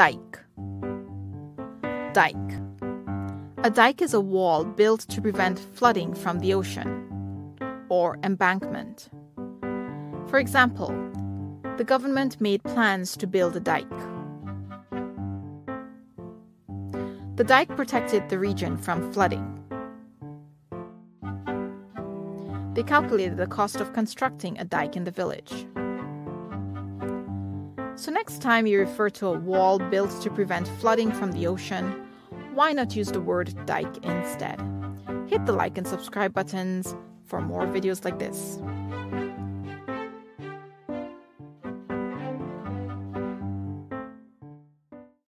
Dike. Dike. A dike is a wall built to prevent flooding from the ocean, or embankment. For example, the government made plans to build a dike. The dike protected the region from flooding. They calculated the cost of constructing a dike in the village. So, next time you refer to a wall built to prevent flooding from the ocean, why not use the word dike instead? Hit the like and subscribe buttons for more videos like this.